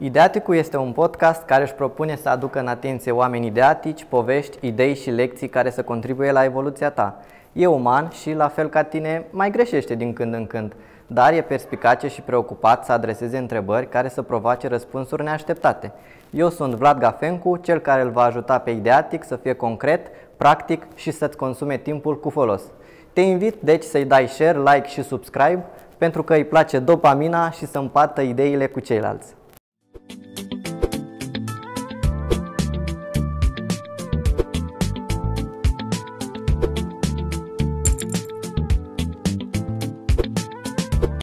Ideaticul este un podcast care își propune să aducă în atenție oameni ideatici, povești, idei și lecții care să contribuie la evoluția ta. E uman și, la fel ca tine, mai greșește din când în când, dar e perspicace și preocupat să adreseze întrebări care să provoace răspunsuri neașteptate. Eu sunt Vlad Gafencu, cel care îl va ajuta pe Ideatic să fie concret, practic și să-ți consume timpul cu folos. Te invit deci să-i dai share, like și subscribe pentru că îi place dopamina și să împartă ideile cu ceilalți.